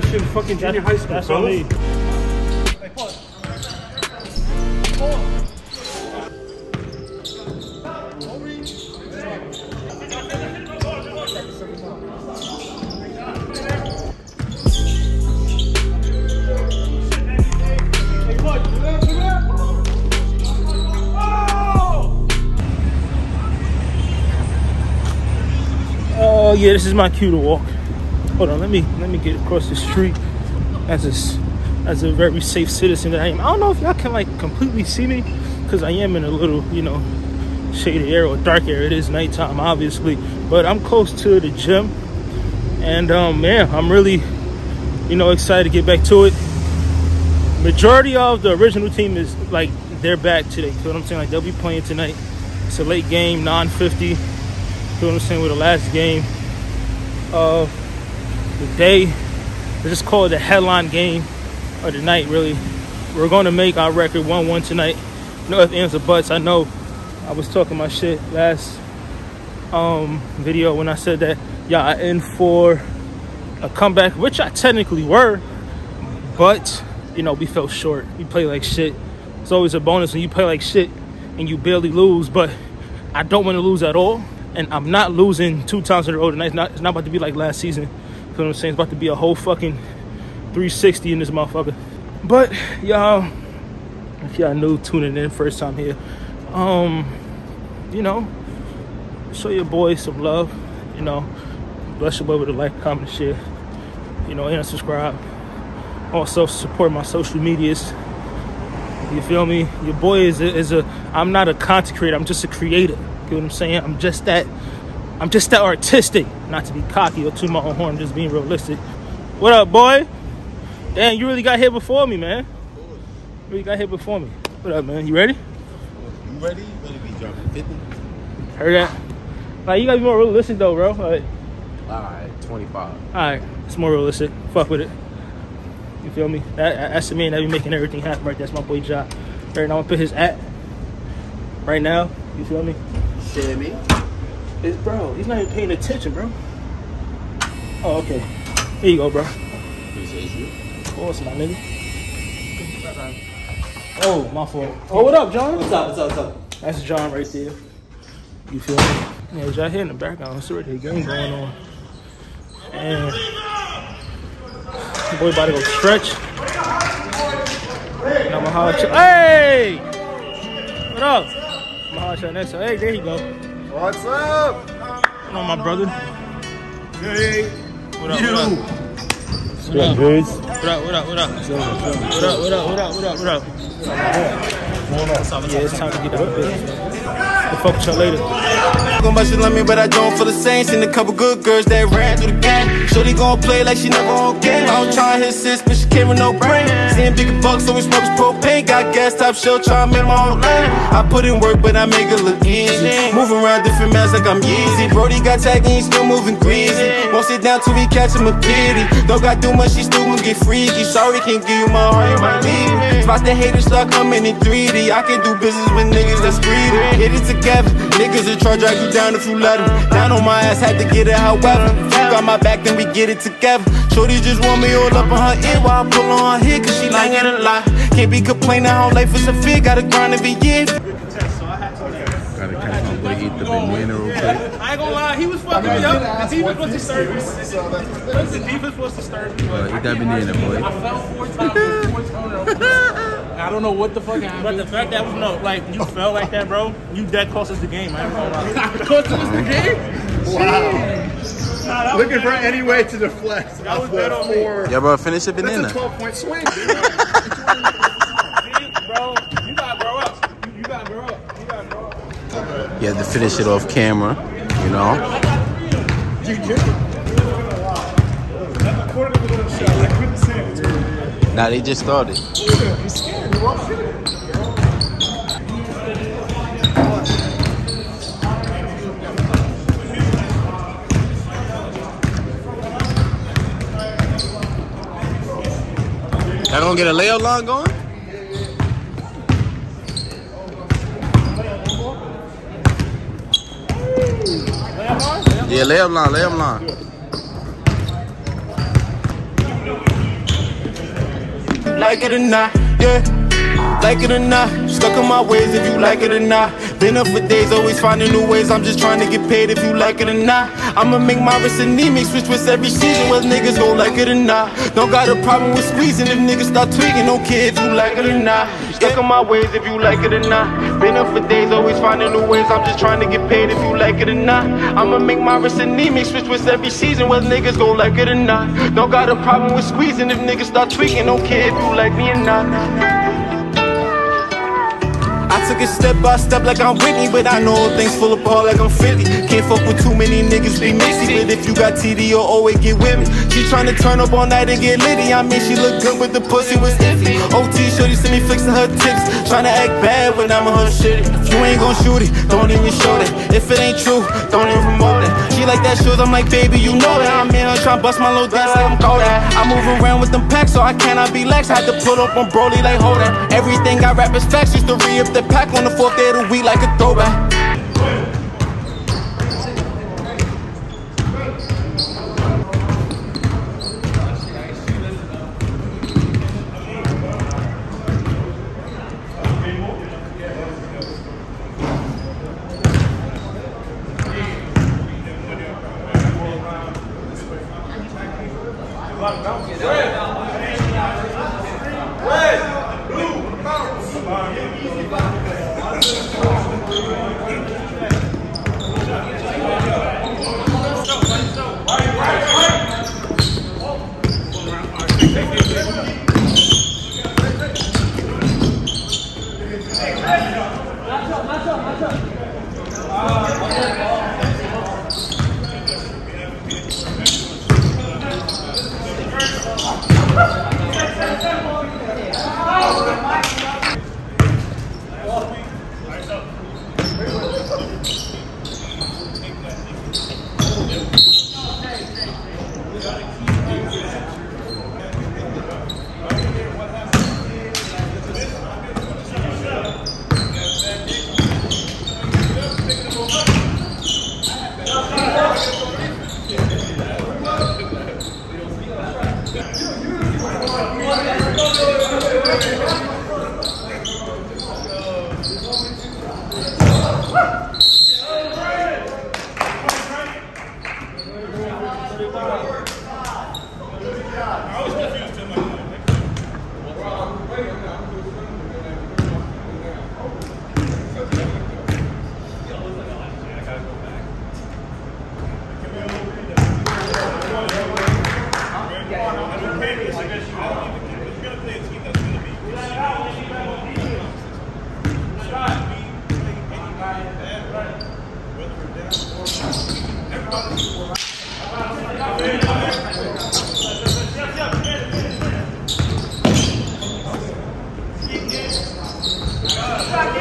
that shit in fucking junior high school, That's what I fellas. need. Oh yeah, this is my cue to walk. Hold on, let me let me get across the street as a as a very safe citizen that I am. I don't know if y'all can like completely see me because I am in a little you know shaded area or dark area. It is nighttime, obviously, but I'm close to the gym, and um, man, I'm really you know excited to get back to it. Majority of the original team is like they're back today. You know what I'm saying? Like they'll be playing tonight. It's a late game, 9:50. You know what I'm saying? With the last game of the day. They just call it the headline game of the night, really. We're going to make our record 1 1 tonight. No ifs, ands, or buts. I know I was talking my shit last um, video when I said that y'all are in for a comeback, which I technically were, but you know, we fell short. We play like shit. It's always a bonus when you play like shit and you barely lose, but I don't want to lose at all. And I'm not losing two times in a row tonight. It's not, it's not about to be like last season. You know what I'm saying? It's about to be a whole fucking 360 in this motherfucker. But y'all, if y'all new tuning in first time here, um, you know, show your boy some love. You know, bless your boy with a like, comment, share. You know, and subscribe. Also support my social medias. You feel me? Your boy is a, is a. I'm not a content creator. I'm just a creator. You know what I'm saying? I'm just that. I'm just that artistic. Not to be cocky or toot my own horn. Just being realistic. What up, boy? Damn, you really got here before me, man. You really got here before me. What up, man? You ready? You ready? You ready to be dropping 50? Heard that? Like you gotta be more realistic though, bro. Like, Alright, 25. all right, it's more realistic. Fuck with it. You feel me? That, that- that's the man that be making everything happen right. That's my boy Job. Right now, I'm gonna put his at. Right now, you feel me? Share me. It's bro. He's not even paying attention, bro. Oh, okay. Here you go, bro. Of course, my nigga. Oh, my fault. Oh, what up, John? What's up? What's up? What's up? That's John right there. You feel me? Yeah, y'all here in the background. It's already a game going on. And boy about to go stretch. And I'ma holler at you. Hey! What up? I'ma holler at you next time. Hey, there you go. What's up? What on, my brother? Hey. What up, You. what up? What up, Dudes. What up, what up, what up? What up, what up, what up, what up, what up? Yeah, it's time to get out of business. We'll fuck with y'all later. Talking about she love me, but I don't feel the same. Seen a couple good girls that ran through the game. Shorty gon' play like she never on game. I don't try to hit sis, but she came with no brain. Seeing bigger bucks, so we smoke propane. Got gas top shell, try to make my own lane. I put in work, but I make it look easy. Moving around different mans like I'm Yeezy. Brody got tagged and he still moving greasy. Won't sit down till we catch him a pity. Don't got too much, she still gon' get freaky. Sorry, can't give you my heart, you might leave me. Spots the haters start coming in 3D. I can do business with niggas that's greedy. Hit it together. Niggas will try to drag you down if you let 'em. Down on my ass, had to get it however. If you got my back, then we get it together. Shorty just want me all up on her ear while I pull on her head, cause she like it a lot. Can't be complaining, how life is a fear. Gotta grind every year. Gotta catch my boy eat the banana real quick. I ain't gonna lie, he was fucking me up. The defense was disturbing. The defense was disturbing. Eat that banana, boy. I don't know what the fuck happened. But the fact that was no, like you felt like that, bro, you that cost us the game. I ain't gonna lie. Coach, this is the game? Wow. Looking for any way to deflect. That was dead on me. four. Yeah, bro, finish the That's a banana. 12 point swing, dude. bro, you gotta grow up. You, you gotta grow up. You gotta grow up. You had to finish it off camera, you know? Nah, they just started. Y'all gonna get a layup line going? Yeah, layup line, layup line. Like it or not, yeah. Like it or not, stuck in my ways if you like it or not. Been up for days, always finding new ways. I'm just trying to get paid if you like it or not. I'ma make my wrist anemic, switch with every season, whether niggas gon' like it or not. Don't got a problem with squeezing if niggas start tweaking, don't care if you like it or not. Stuck my ways if you like it or not. Been up for days, always finding new ways. I'm just trying to get paid if you like it or not. I'ma make my wrist anemic, switch with every season, whether niggas gon' like it or not. Don't got a problem with squeezing if niggas start tweaking, don't care if you like me or not. I took it step by step like I'm Whitney, but I know things full apart like I'm 50. Can't fuck with too many niggas, be mixy. But if you got TD, you'll always get with me. She tryna turn up all night and get litty. I mean, she look good, but the pussy was iffy. OT, shorty her tips. Tryna act bad when I'm on her shitty. If you ain't gon' shoot it, don't even show that. If it ain't true, don't even promote it. She like that shoes, I'm like, baby, you know that. I'm in her tryna bust my little dance like I'm Kodak. I move around with them packs, so I cannot be lax. I had to pull up on Broly like hold that. Everything I rap is facts, used to re up the pack on the fourth day of the week like a throwback. Thank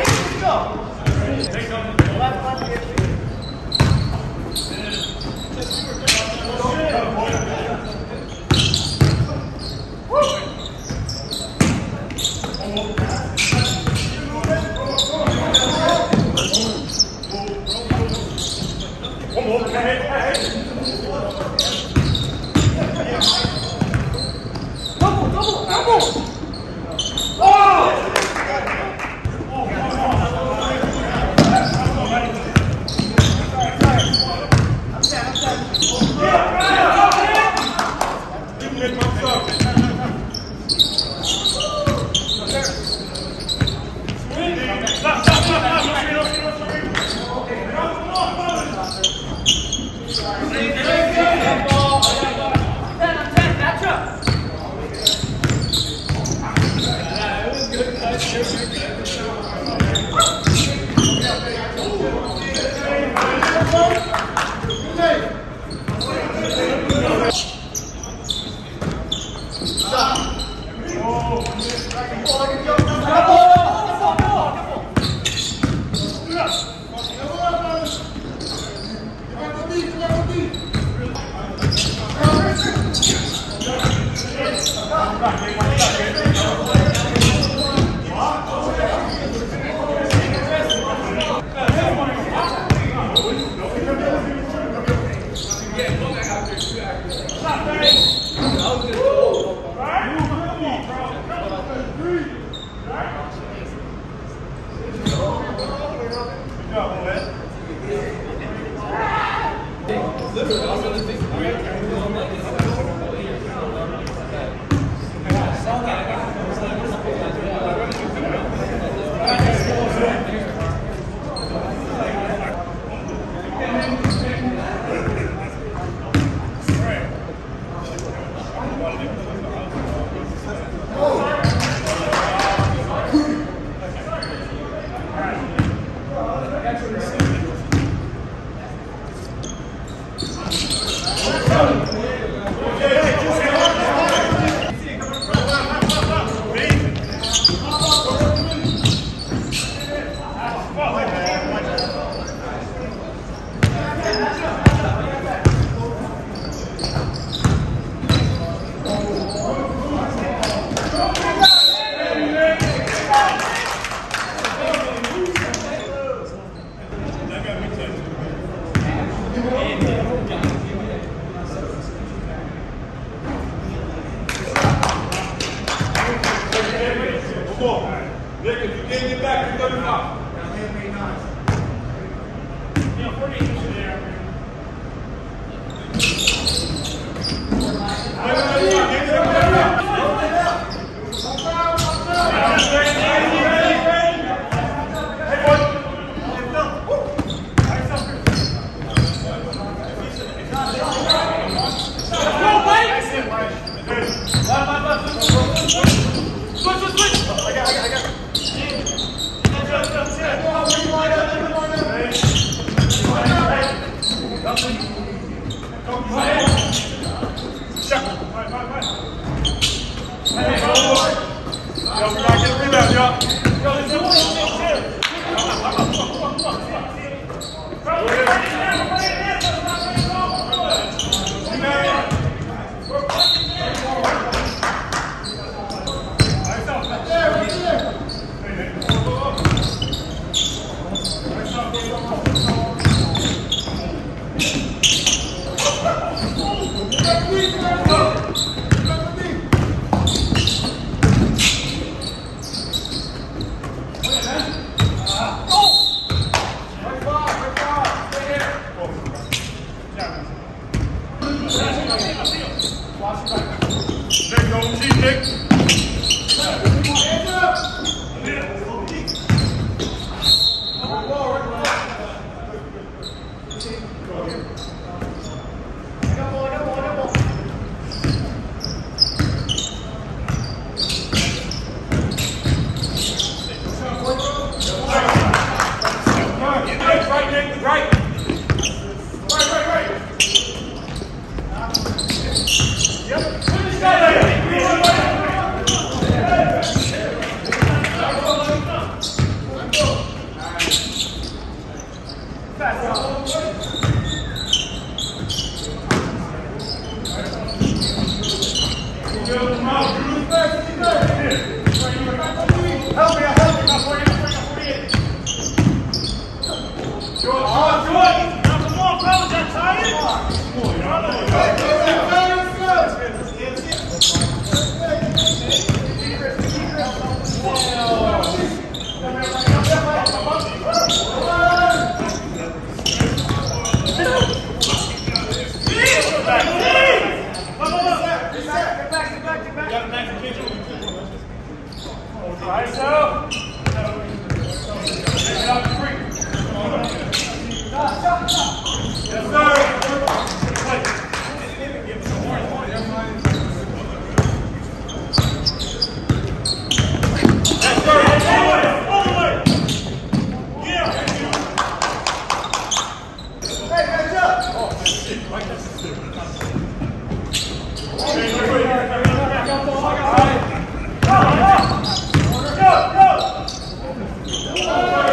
you. Oh,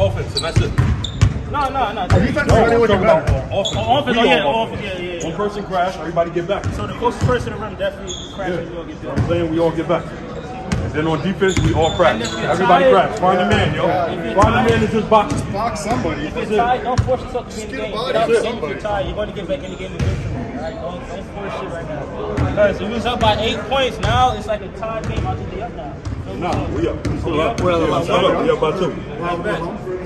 offense, and that's it. No, no, no. Our defense is already I'm looking talking about offense. On offense, oh, yeah, on on offense. offense, yeah, yeah, One person crash, everybody get back. So the closest person to run definitely crash and you'll get You know there. what I'm saying? We all get back. And then on defense, we all crash. And if you're Everybody tired- crash. Find the man, yo. you're Find the man and just box. Box somebody. If you're tired, don't force yourself to be in the game. Get out hit the game if somebody. you're tired. You're going to get back in the game eventually. All right? Don't, don't force shit right now. Because we was up by eight points. Now it's like a tie game. I think they up now. So Nah, we up. Yeah, two.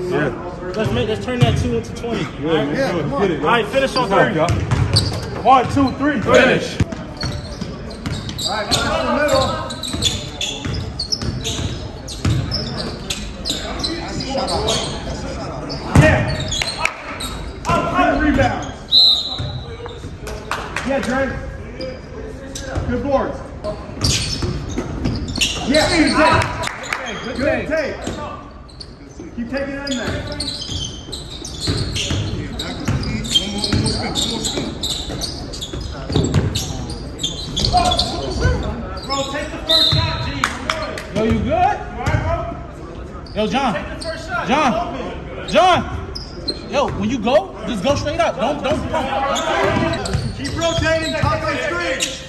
Yeah. Let's make let's turn that two into twenty. All right, Yeah. All right finish on y'all. One, two, three, finish. All right, middle. Yeah. Up, up, rebound. Yeah, Dre. Good boards. Yeah, good day. Good Good day. take. Keep taking it in there. Bro, take the first shot, G. Yo, you good? Yo, John. Take the first shot. John. John. Yo, when you go, just go straight up. Don't don't pump. Keep rotating. Top line screen.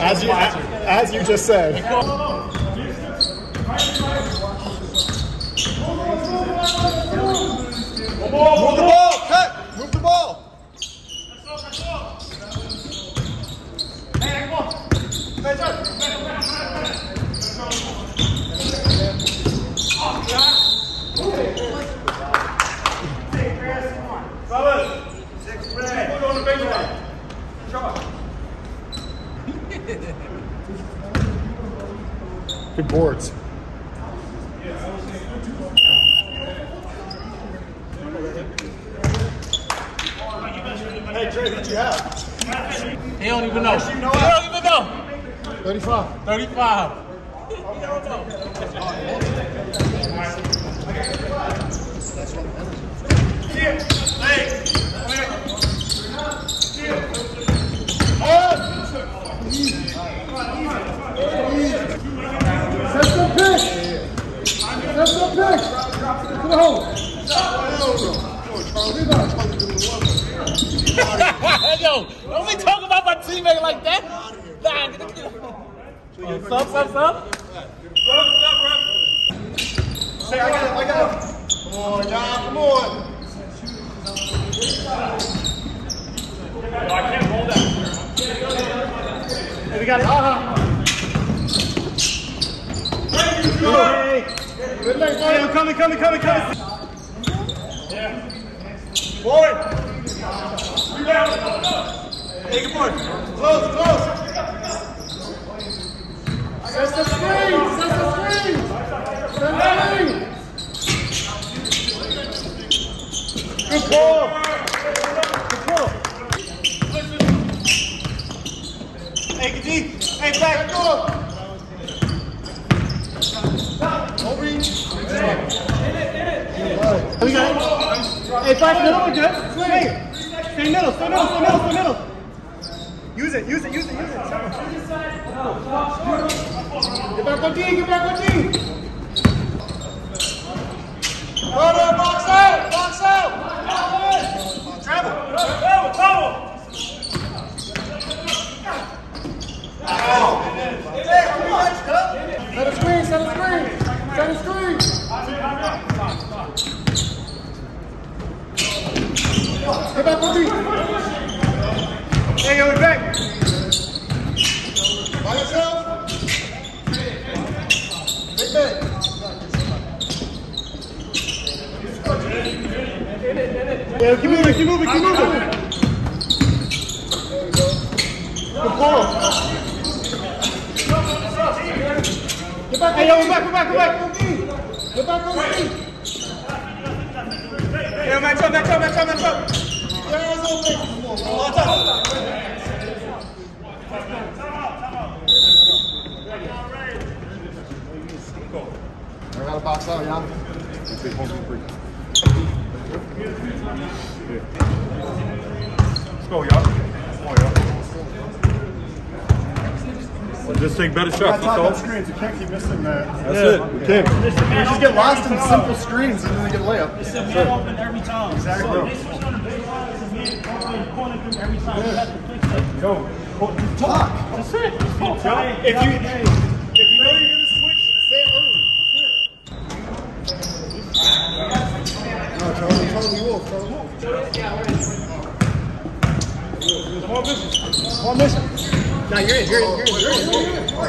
As you as you just said. Move the ball. Cut. Move the ball. Fellas. Six, Put on the baseline. Good boards. Hey, Trey, what you have? He don't even know. He don't even know. 35. 35. Set the pick. Set the pick. To the hole. Yo, don't be talking about my teammate like that. Nah, get the kid. What's up, what's up? Say, I got it, I got it. Come on, John, come on. I can't hold that. Hey, we got it. Uh-huh. Good night, boy. Coming, coming, coming, coming. Forward. Take it forward. Close, close. Set the screen. Set the screen. Set the screen. Good ball. Hey. Hey, back. Go. We got it. Hey, five middle, we good. Stay. Stay middle, stay middle, stay middle, stay middle. Use it, use it, use it, use it. Get back on D, get back on D. Go out, box out. Travel. Travel, travel. Let us screen, Set a screen. Get back on me. Hey, yo, back. By yourself. Big man. Yeah, keep moving, keep moving, keep moving. Good ball. Get back Hey, yo, we're back, we're back, we're back. Get back on me. Yo, match up, match up, match up, match up. Hands open. Come on, bro. Watch out. I gotta box out, y'all. Let's go, y'all. Come on, y'all. Well, just take better shots, that's all. screens. You can't keep missing that. That's it. We can't. We just get lost in simple screens and then they get layup. It's a man open every time. Exactly. So this was gonna be uh, it's a man open corner through every time. You have to fix it. Go. Talk. That's it. It's the entire- If you, if you know you're gonna switch, say it early. No, Charlie, Charlie Wolf, Charlie Wolf. One mission. No, you're in, you're in, you're in, you're in. Hey,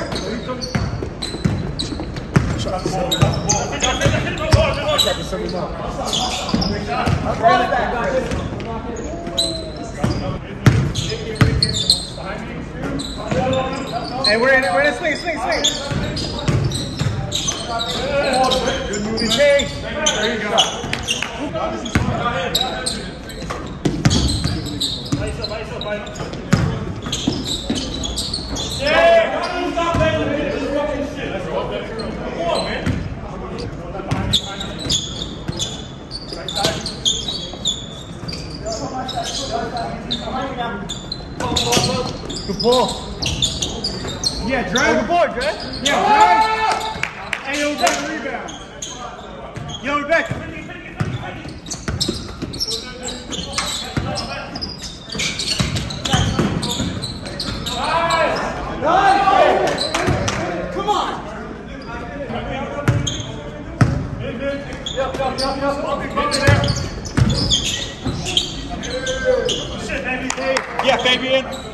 we're in it, we're in it, swing, swing, swing. Good movie change. There you go. Good ball. Yeah, drive the board, Dre. Yeah, drive. Hey, yo, back rebound. Yo, back. Yeah, Fabian.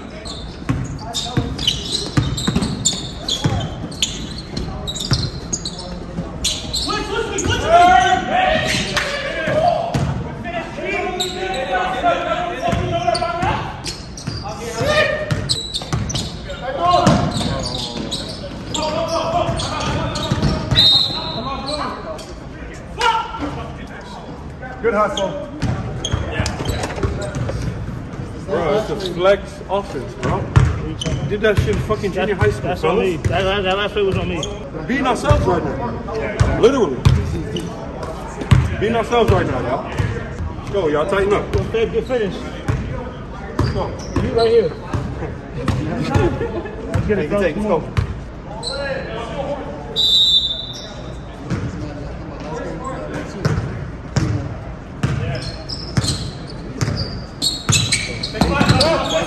Good hustle. Bro, it's a flex offense, bro. Did that shit in fucking junior high school, That's on me. fellas. That, that, that last play was on me. We're beating ourselves right now. Literally. Beating ourselves right now, y'all. Let's go, y'all. Tighten up. Good, fi- good finish. Let's go. You right here. Let's get it, Take bro. take let's go. Give it up, give it up.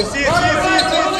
it, see it, see it, see it, see it.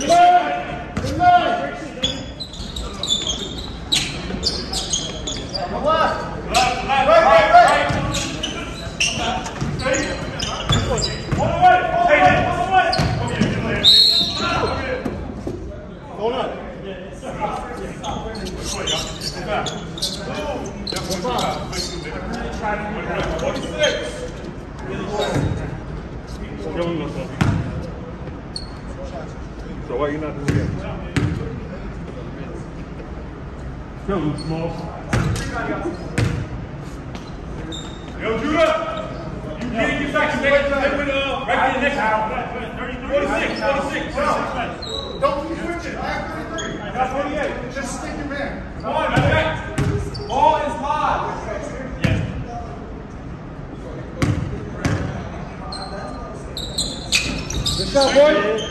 Good leg. So why you not doing that? Feeling small. Yo, Judah! You can't get back to next right there next time. 46, 46, 46. Don't keep switching. I have 33. I That's 48. Just stick your man. Come on, man. Ball is live. Good shot, boy.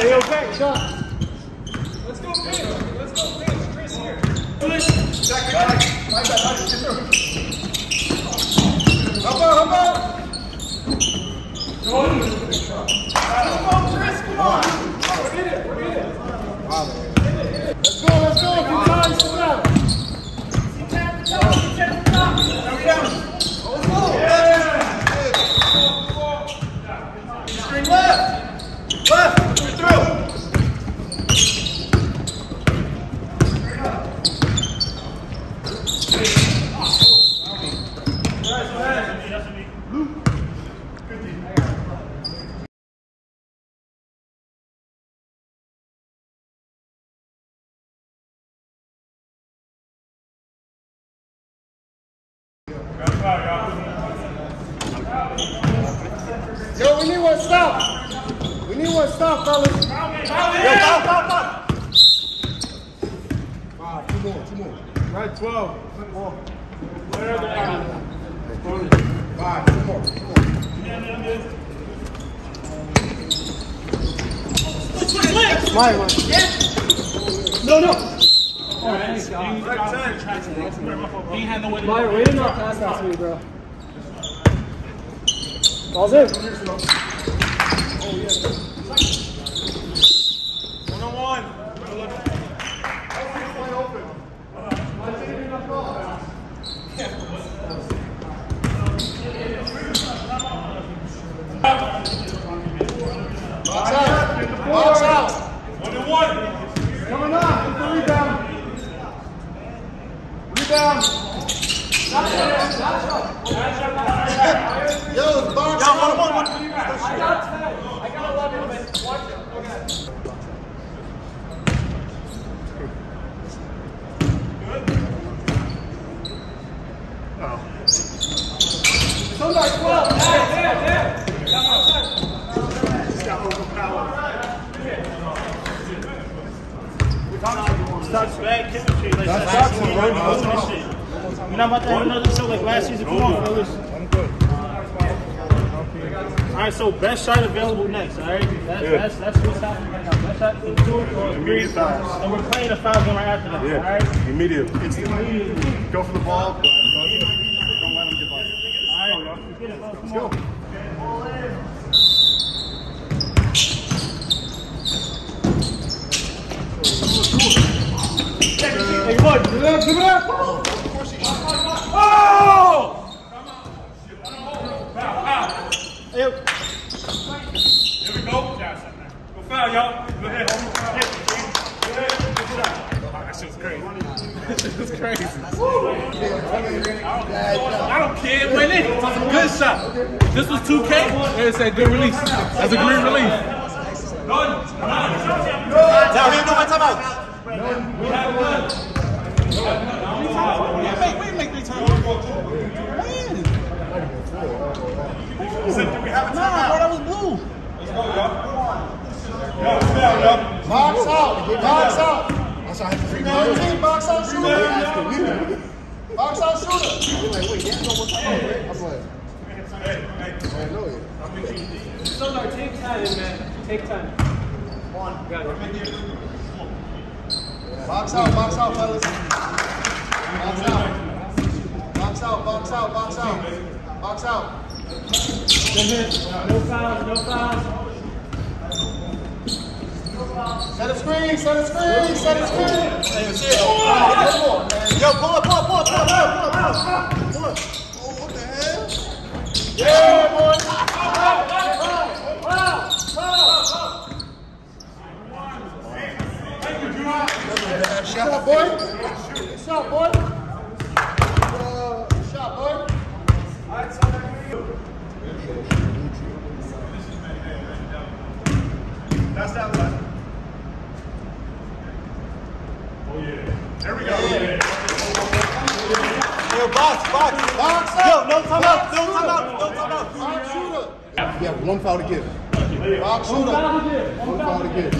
Hey, okay. Good shot. How about, how about? Let's go, let's go. Keep time, sit down. String left. Left. You're through. Yo, we need one stop. We need one stop, fellas. Yo, foul, foul, foul. Five, two more, two more. Right, 12. Five, two more, two more. Mine, mine. No, no. Mine, we didn't not pass that to me, bro. Ball's in. Box out. Box out. One and one. Coming on. Get the rebound. Rebound. Yo, box out. one, one, one. Somebody, 12. Bad chemistry like season. You're not about to have another show like last season. Come on, fellas. I'm good. All right, so best shot available next. All right, that's that's, that's what's happening right now. Best shot is two or three, Immediate fouls. and we're playing a five game right after that. All Yeah. right. Immediate. Immediately. Go for the ball. but Don't let him get by. All right, let's get it, fellas. Come on. Hey, boy, give it up, give it up. Hey, Here we go. Go foul, y'all. Go ahead. Go. Oh, that shit's crazy. That crazy. I don't care, win it. That's a good shot. This was 2K. It said good release. That's a great release. Now, we do my timeout. Wait, wait, make three times. Nah, bro, that was blue. Box out. Box out. That's how I have to 19, box out shooter. Box out shooter. Still our take time, man. Take time. Box out, box out, fellas. Box out. Box out, box out, box out. Box out. No fouls, no fouls. Set a screen, set a screen, set a screen. Hey, that's it. Come on. Yo, pull up, pull up, pull up, pull up, pull up, pull up, pull up. Oh, what the hell? Yeah, boy. Shot, boy. Shot, boy. Uh, shot, boy. That's that one. Oh yeah. There we go. Yo, box, box, box. Yo, no time out, no time out, no time out. Box shooter. You have one foul to give. Box shooter. One foul to give.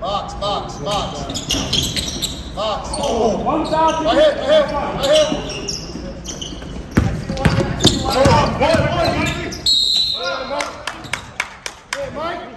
Box, box, box. Box. Oh, one foul. Right here, right here, right here. Hey, Mike.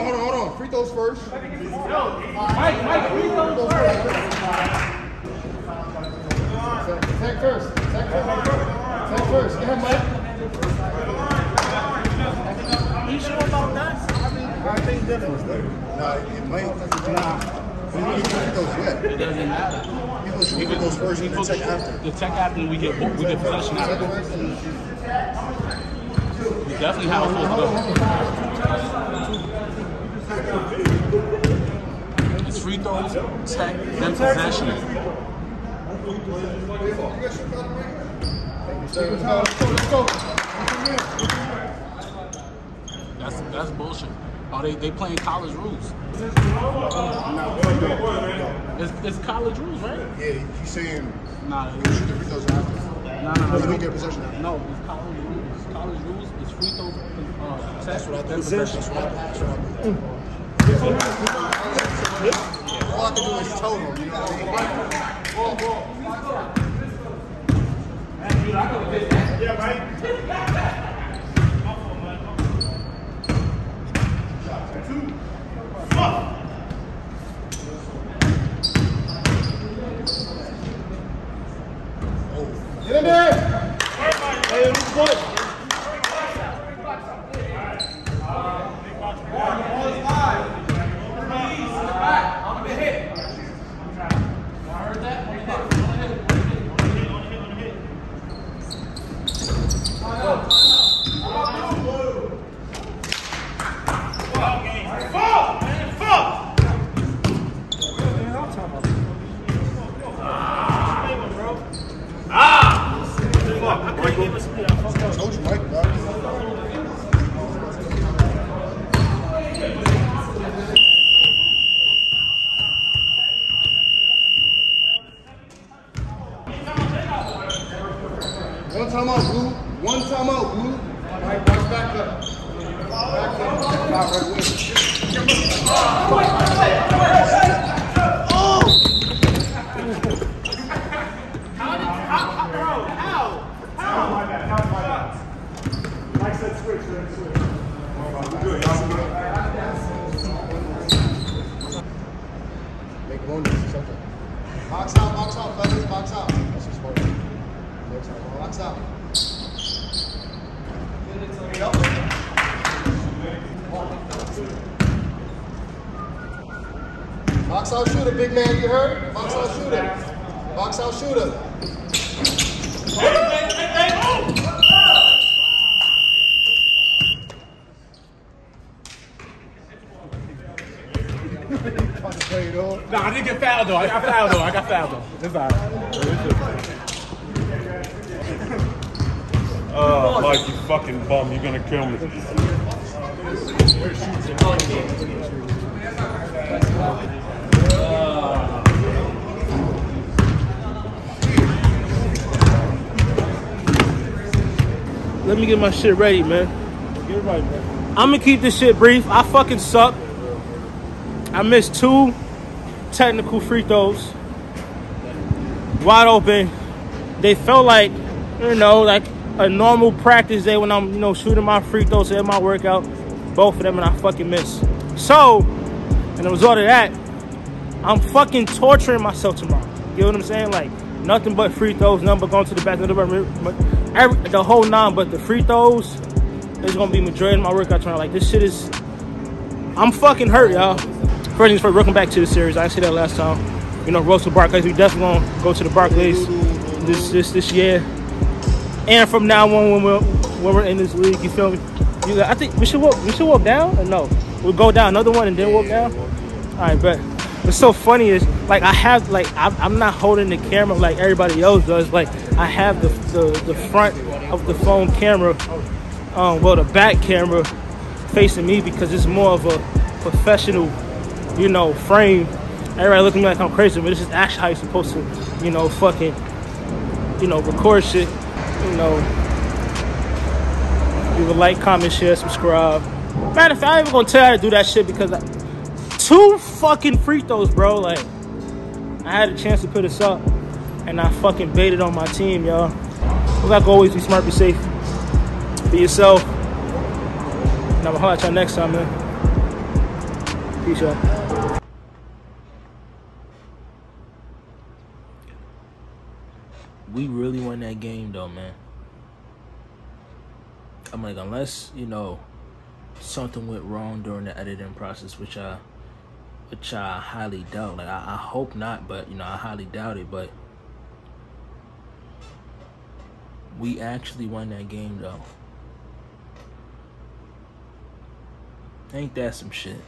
Free throws first. No, Mike, Mike, please don't Take first. Take first. Take first. Get him, Mike. You sure about that? Nah, it might. Nah. We need to get free throws. It doesn't matter. People should free throws first and then check after. The check after we get we get possession out of it. We definitely have a full go. It's free throws, check, then possession. Let's. That's that's bullshit. Oh, they they playing college rules. It's, it's college rules, right? Yeah, he's saying Nah, you shoot the free throws after. nah, nah, No, you nah. don't get possession after. No, it's college rules. College rules. It's free throws. Uh, That's what I then do. Possession. that's what I do. I can do is them, you know what I mean? Yeah, right? Get in there. Hey, good? Told you, Mike, dog. One time out, blue. One time out, blue. Mike, watch back up. Back up. Not right wing. My bad. That was my bad. Mike said switch, then switch. We're good. Y'all good? Make one or something. Box out, box out, fellas. Box out. That's what's smart. Next time. Box out. Box out shooter, big man, you heard? Box out shooter. Box out shooter. On. Nah, I didn't get fouled though. I got fouled though. I got fouled though. It's all right. Oh, Mike, you fucking bum. You're gonna kill me. Let me get my shit ready, man. Get it right, man. I'm gonna keep this shit brief. I fucking suck. I missed two technical free throws. Wide open. They felt like, you know, like a normal practice day when I'm, you know, shooting my free throws in my workout. Both of them and I fucking missed. So, and the result of that, I'm fucking torturing myself tomorrow. You know what I'm saying? Like, nothing but free throws, nothing but going to the back, nothing but, but every, the whole nine, but the free throws is gonna be majority of my workout tomorrow. Like, this shit is, I'm fucking hurt, y'all. First things first, welcome back to the series. I say that last time. You know, Russell Barclays, we definitely gonna go to the Barclays this this this year. And from now on, when we're when we're in this league, you feel me? You, I think we should walk. We should walk down. Or no, we'll go down another one and then walk down. All right, but what's so funny is like I have like I'm, I'm not holding the camera like everybody else does. Like I have the the, the front of the phone camera, um, well the back camera facing me because it's more of a professional, you know, frame. Everybody looking at me like I'm crazy, but this is actually how you're supposed to, you know, fucking, you know, record shit. You know, leave a like, comment, share, subscribe. Matter of fact, I ain't even gonna tell you how to do that shit because I, two fucking free throws, bro. Like, I had a chance to put this up, and I fucking baited on my team, y'all. We gotta always be smart, be safe, be yourself. And I'm gonna holler at y'all next time, man. Peace, y'all. We really won that game, though, man. I'm like, unless you know something went wrong during the editing process, which I, which I highly doubt. Like, I, I hope not, but you know, I highly doubt it. But we actually won that game, though. Ain't that some shit?